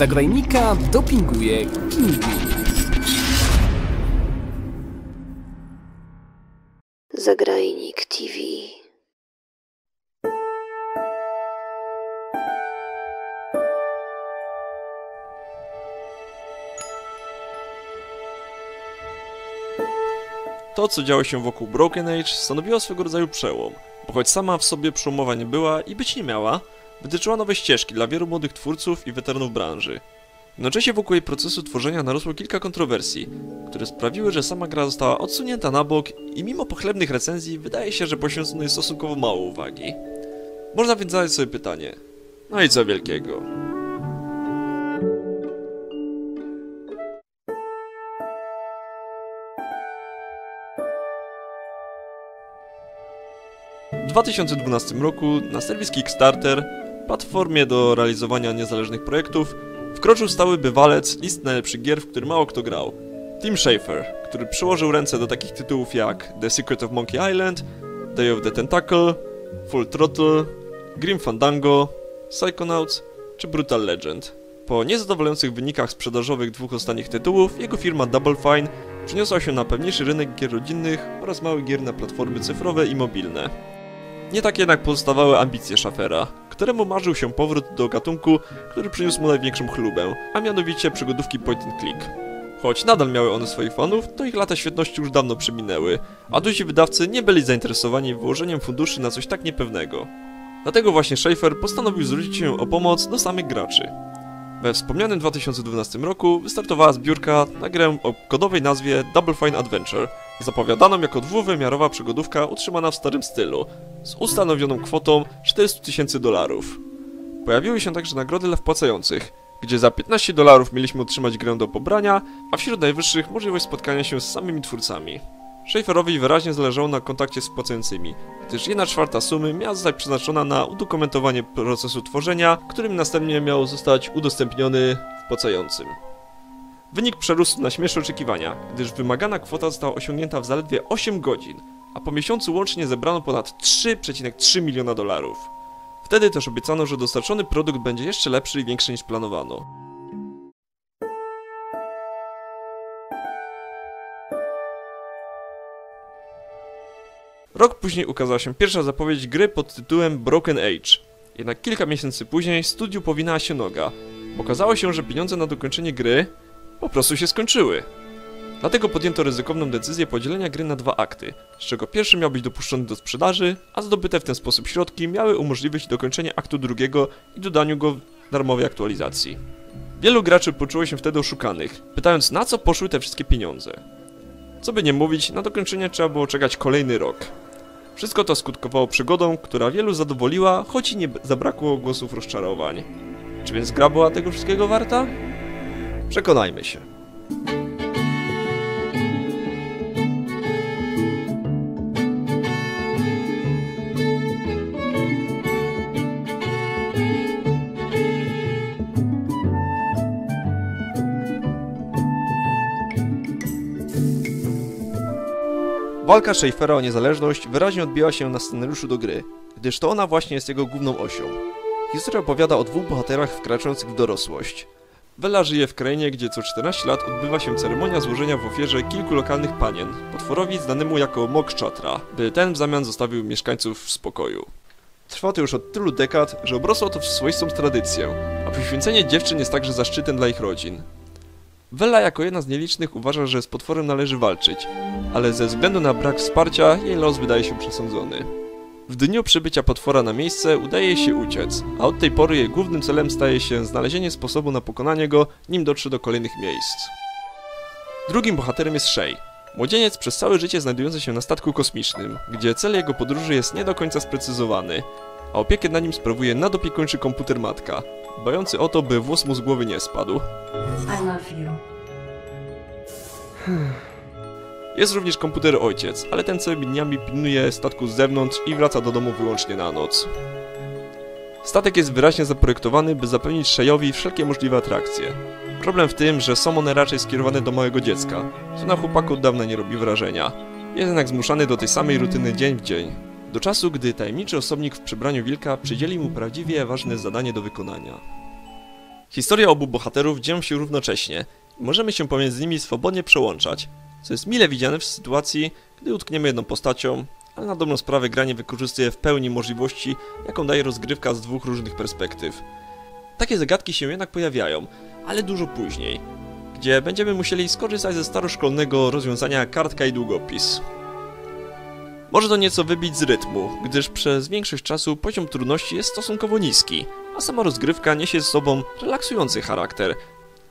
Zagrajnika dopinguje Pingwin. Zagrajnik TV. To, co działo się wokół Broken Age, stanowiło swego rodzaju przełom, bo choć sama w sobie przełomowa nie była i być nie miała, wytyczyła nowe ścieżki dla wielu młodych twórców i weteranów branży. Jednocześnie wokół jej procesu tworzenia narosło kilka kontrowersji, które sprawiły, że sama gra została odsunięta na bok i mimo pochlebnych recenzji wydaje się, że poświęcono jej stosunkowo mało uwagi. Można więc zadać sobie pytanie, no i co wielkiego? W 2012 roku na serwis Kickstarter, platformie do realizowania niezależnych projektów, wkroczył stały bywalec list najlepszych gier, w który mało kto grał. Tim Schafer, który przyłożył ręce do takich tytułów jak The Secret of Monkey Island, Day of the Tentacle, Full Throttle, Grim Fandango, Psychonauts czy Brutal Legend. Po niezadowalających wynikach sprzedażowych dwóch ostatnich tytułów, jego firma Double Fine przeniosła się na pewniejszy rynek gier rodzinnych oraz małych gier na platformy cyfrowe i mobilne. Nie tak jednak pozostawały ambicje Schaffera, któremu marzył się powrót do gatunku, który przyniósł mu największą chlubę, a mianowicie przygodówki point and click. Choć nadal miały one swoich fanów, to ich lata świetności już dawno przeminęły, a duzi wydawcy nie byli zainteresowani wyłożeniem funduszy na coś tak niepewnego. Dlatego właśnie Schaefer postanowił zwrócić się o pomoc do samych graczy. We wspomnianym 2012 roku wystartowała zbiórka na grę o kodowej nazwie Double Fine Adventure, zapowiadaną jako dwuwymiarowa przygodówka utrzymana w starym stylu, z ustanowioną kwotą 400 tysięcy dolarów. Pojawiły się także nagrody dla wpłacających, gdzie za 15 dolarów mieliśmy otrzymać grę do pobrania, a wśród najwyższych możliwość spotkania się z samymi twórcami. Schaeferowi wyraźnie zależało na kontakcie z wpłacającymi, gdyż jedna czwarta sumy miała zostać przeznaczona na udokumentowanie procesu tworzenia, którym następnie miał zostać udostępniony wpłacającym. Wynik przerósł na śmieszne oczekiwania, gdyż wymagana kwota została osiągnięta w zaledwie 8 godzin, a po miesiącu łącznie zebrano ponad 3,3 miliona dolarów. Wtedy też obiecano, że dostarczony produkt będzie jeszcze lepszy i większy niż planowano. Rok później ukazała się pierwsza zapowiedź gry pod tytułem Broken Age. Jednak kilka miesięcy później studiu powinęła się noga. Okazało się, że pieniądze na dokończenie gry po prostu się skończyły. Dlatego podjęto ryzykowną decyzję podzielenia gry na dwa akty, z czego pierwszy miał być dopuszczony do sprzedaży, a zdobyte w ten sposób środki miały umożliwić dokończenie aktu drugiego i dodaniu go darmowej aktualizacji. Wielu graczy poczuło się wtedy oszukanych, pytając na co poszły te wszystkie pieniądze. Co by nie mówić, na dokończenie trzeba było czekać kolejny rok. Wszystko to skutkowało przygodą, która wielu zadowoliła, choć i nie zabrakło głosów rozczarowań. Czy więc gra była tego wszystkiego warta? Przekonajmy się. Walka Schaeffera o niezależność wyraźnie odbiła się na scenariuszu do gry, gdyż to ona właśnie jest jego główną osią. Historia opowiada o dwóch bohaterach wkraczających w dorosłość. Wella żyje w krainie, gdzie co 14 lat odbywa się ceremonia złożenia w ofierze kilku lokalnych panien, potworowi znanemu jako Mok Chatra, by ten w zamian zostawił mieszkańców w spokoju. Trwa to już od tylu dekad, że obrosło to w swoistą tradycję, a poświęcenie dziewczyn jest także zaszczytem dla ich rodzin. Wella jako jedna z nielicznych uważa, że z potworem należy walczyć, ale ze względu na brak wsparcia jej los wydaje się przesądzony. W dniu przybycia potwora na miejsce udaje się uciec, a od tej pory jej głównym celem staje się znalezienie sposobu na pokonanie go, nim dotrze do kolejnych miejsc. Drugim bohaterem jest Shay. Młodzieniec przez całe życie znajdujący się na statku kosmicznym, gdzie cel jego podróży jest nie do końca sprecyzowany, a opiekę na nim sprawuje nadopiekuńczy komputer matka, dbający o to, by włos mu z głowy nie spadł. I love you. Jest również komputer ojciec, ale ten całymi dniami pilnuje statku z zewnątrz i wraca do domu wyłącznie na noc. Statek jest wyraźnie zaprojektowany, by zapewnić Sheyowi wszelkie możliwe atrakcje. Problem w tym, że są one raczej skierowane do małego dziecka, co na chłopaku od dawna nie robi wrażenia. Jest jednak zmuszany do tej samej rutyny dzień w dzień. Do czasu, gdy tajemniczy osobnik w przebraniu wilka przydzieli mu prawdziwie ważne zadanie do wykonania. Historia obu bohaterów dzieją się równocześnie możemy się pomiędzy nimi swobodnie przełączać, co jest mile widziane w sytuacji, gdy utkniemy jedną postacią, ale na dobrą sprawę gra nie wykorzystuje w pełni możliwości, jaką daje rozgrywka z dwóch różnych perspektyw. Takie zagadki się jednak pojawiają, ale dużo później, gdzie będziemy musieli skorzystać ze staroszkolnego rozwiązania kartka i długopis. Może to nieco wybić z rytmu, gdyż przez większość czasu poziom trudności jest stosunkowo niski, a sama rozgrywka niesie z sobą relaksujący charakter,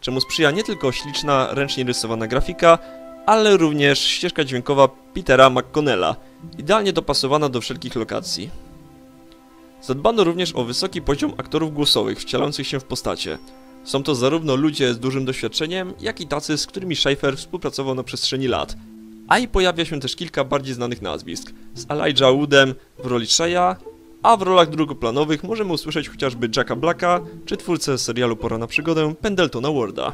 czemu sprzyja nie tylko śliczna, ręcznie rysowana grafika, ale również ścieżka dźwiękowa Petera McConnella, idealnie dopasowana do wszelkich lokacji. Zadbano również o wysoki poziom aktorów głosowych wcielających się w postacie. Są to zarówno ludzie z dużym doświadczeniem, jak i tacy, z którymi Schaefer współpracował na przestrzeni lat. A i pojawia się też kilka bardziej znanych nazwisk, z Elijah Woodem w roli Shea, a w rolach drugoplanowych możemy usłyszeć chociażby Jacka Blacka, czy twórcę serialu Pora na przygodę Pendletona Warda.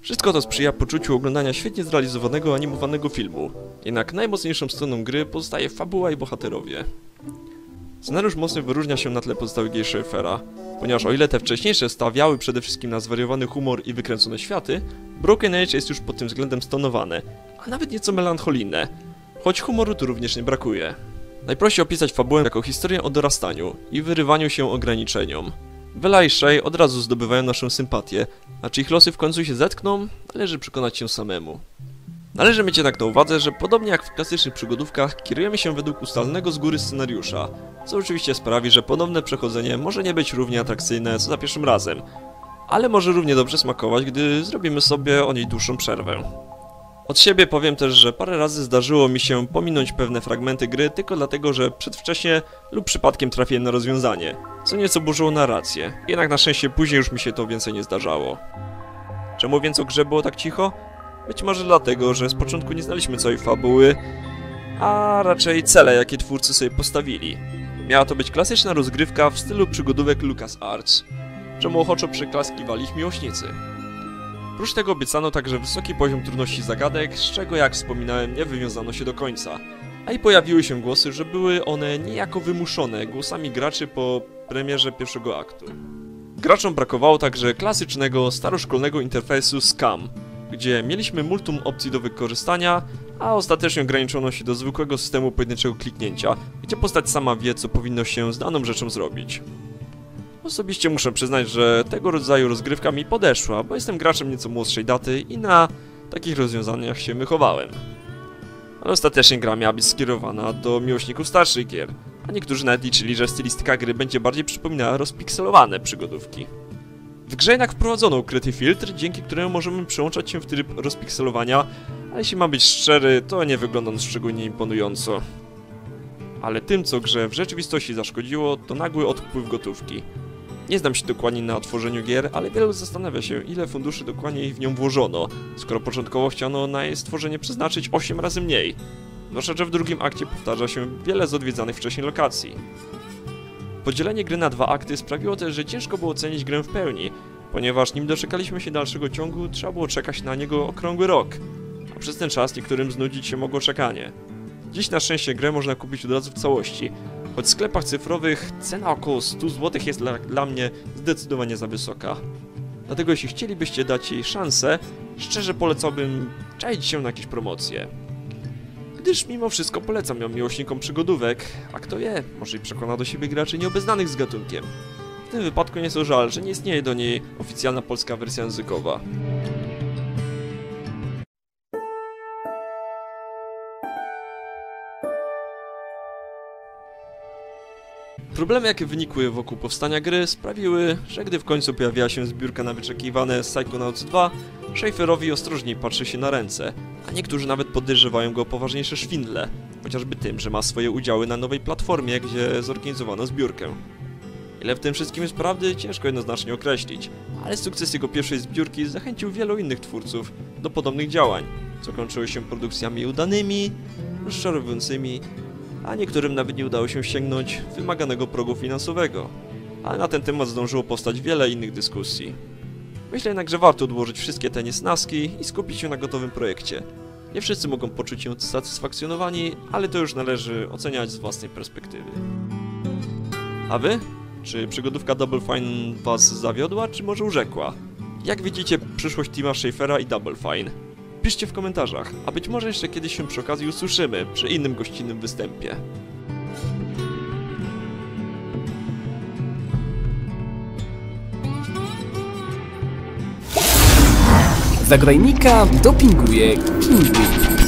Wszystko to sprzyja poczuciu oglądania świetnie zrealizowanego animowanego filmu. Jednak najmocniejszą stroną gry pozostaje fabuła i bohaterowie. Scenariusz mocno wyróżnia się na tle pozostałych gier Schaeffera, ponieważ o ile te wcześniejsze stawiały przede wszystkim na zwariowany humor i wykręcone światy, Broken Age jest już pod tym względem stonowane, a nawet nieco melancholijne, choć humoru tu również nie brakuje. Najprościej opisać fabułę jako historię o dorastaniu i wyrywaniu się ograniczeniom. Bella i Shay od razu zdobywają naszą sympatię, a czy ich losy w końcu się zetkną, należy przekonać się samemu. Należy mieć jednak na uwadze, że podobnie jak w klasycznych przygodówkach, kierujemy się według ustalnego z góry scenariusza, co oczywiście sprawi, że ponowne przechodzenie może nie być równie atrakcyjne co za pierwszym razem, ale może równie dobrze smakować, gdy zrobimy sobie o niej dłuższą przerwę. Od siebie powiem też, że parę razy zdarzyło mi się pominąć pewne fragmenty gry tylko dlatego, że przedwcześnie lub przypadkiem trafiłem na rozwiązanie, co nieco burzyło narrację, jednak na szczęście później już mi się to więcej nie zdarzało. Czemu więc o grze było tak cicho? Być może dlatego, że z początku nie znaliśmy całej fabuły, a raczej cele, jakie twórcy sobie postawili. Miała to być klasyczna rozgrywka w stylu przygodówek LucasArts, czemu ochoczo przyklaskiwali ich miłośnicy. Prócz tego obiecano także wysoki poziom trudności zagadek, z czego jak wspominałem nie wywiązano się do końca. A i pojawiły się głosy, że były one niejako wymuszone głosami graczy po premierze pierwszego aktu. Graczom brakowało także klasycznego, staroszkolnego interfejsu SCAM, gdzie mieliśmy multum opcji do wykorzystania, a ostatecznie ograniczono się do zwykłego systemu pojedynczego kliknięcia, gdzie postać sama wie, co powinno się z daną rzeczą zrobić. Osobiście muszę przyznać, że tego rodzaju rozgrywka mi podeszła, bo jestem graczem nieco młodszej daty i na takich rozwiązaniach się wychowałem. Ale ostatecznie gra miała być skierowana do miłośników starszych gier, a niektórzy nawet liczyli, że stylistyka gry będzie bardziej przypominała rozpikselowane przygodówki. W grze jednak wprowadzono ukryty filtr, dzięki któremu możemy przełączać się w tryb rozpikselowania, ale jeśli mam być szczery, to nie wygląda on szczególnie imponująco. Ale tym, co grze w rzeczywistości zaszkodziło, to nagły odpływ gotówki. Nie znam się dokładnie na tworzeniu gier, ale wielu zastanawia się, ile funduszy dokładnie w nią włożono, skoro początkowo chciano na jej stworzenie przeznaczyć 8 razy mniej. Zwłaszcza, że w drugim akcie powtarza się wiele z odwiedzanych wcześniej lokacji. Podzielenie gry na dwa akty sprawiło też, że ciężko było ocenić grę w pełni, ponieważ nim doczekaliśmy się dalszego ciągu, trzeba było czekać na niego okrągły rok, a przez ten czas niektórym znudzić się mogło czekanie. Dziś na szczęście grę można kupić od razu w całości, choć w sklepach cyfrowych cena około 100 zł jest dla, dla mnie zdecydowanie za wysoka. Dlatego jeśli chcielibyście dać jej szansę, szczerze polecałbym czaić się na jakieś promocje. Gdyż mimo wszystko polecam ją miłośnikom przygodówek, a kto wie, może i przekona do siebie graczy nieobeznanych z gatunkiem. W tym wypadku nieco żal, że nie istnieje do niej oficjalna polska wersja językowa. Problemy, jakie wynikły wokół powstania gry, sprawiły, że gdy w końcu pojawiła się zbiórka na wyczekiwane Psychonauts 2, Schaeferowi ostrożniej patrzy się na ręce, a niektórzy nawet podejrzewają go o poważniejsze szwindle, chociażby tym, że ma swoje udziały na nowej platformie, gdzie zorganizowano zbiórkę. Ile w tym wszystkim jest prawdy, ciężko jednoznacznie określić, ale sukces jego pierwszej zbiórki zachęcił wielu innych twórców do podobnych działań, co kończyło się produkcjami udanymi, rozczarowującymi a niektórym nawet nie udało się sięgnąć wymaganego progu finansowego. Ale na ten temat zdążyło powstać wiele innych dyskusji. Myślę jednak, że warto odłożyć wszystkie te niesnaski i skupić się na gotowym projekcie. Nie wszyscy mogą poczuć się satysfakcjonowani, ale to już należy oceniać z własnej perspektywy. A wy? Czy przygodówka Double Fine was zawiodła, czy może urzekła? Jak widzicie przyszłość Tima Schafera i Double Fine? Piszcie w komentarzach, a być może jeszcze kiedyś się przy okazji usłyszymy przy innym gościnnym występie. Zagrajnika dopinguje Pingwin.